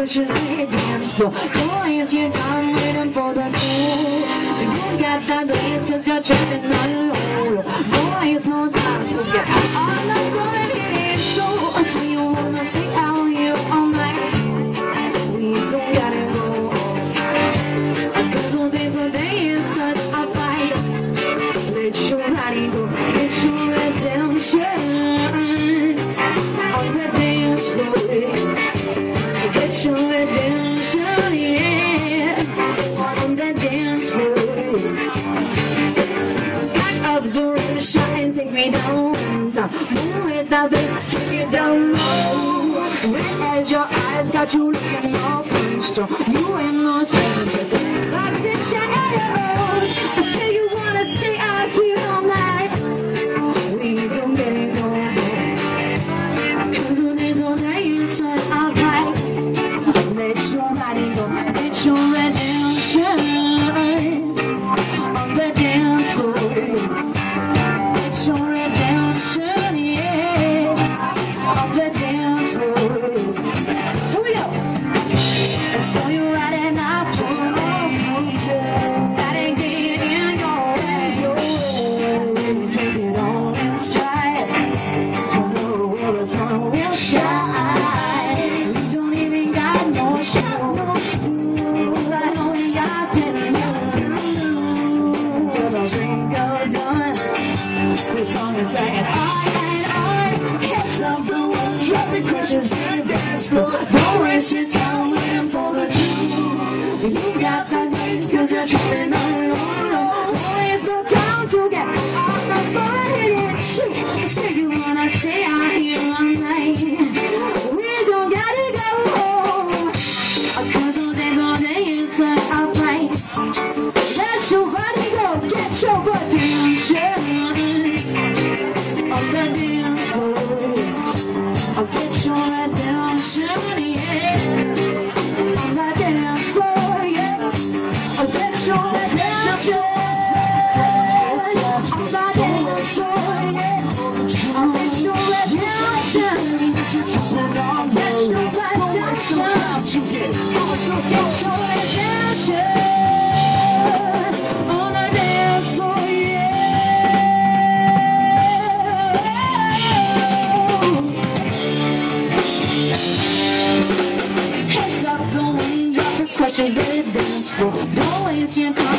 waste your time waiting for the cool. You got that blaze cause you're tripping alone. Don't waste no time to get all I'm gonna get. So, so you wanna stay out here all night. We don't gotta go. Cause one day today is such a fight. Let your body go, Without this, it down low. Red as your eyes got you looking all punched on. You ain't no stranger to box and shadows. I say you wanna stay out here all night. We don't get it going. Cause when it's all day, it's such a fight. Let your body go, get your crushes in the dance floor. Don't waste your time waiting for the two. You got the bass cause you're tripping on alone. Don't waste no time to get on the and hit it. Shoot, say you wanna stay out here all night. We don't gotta go. Cause all day, all day is such a fight. Let your body go, get your redemption on the dance the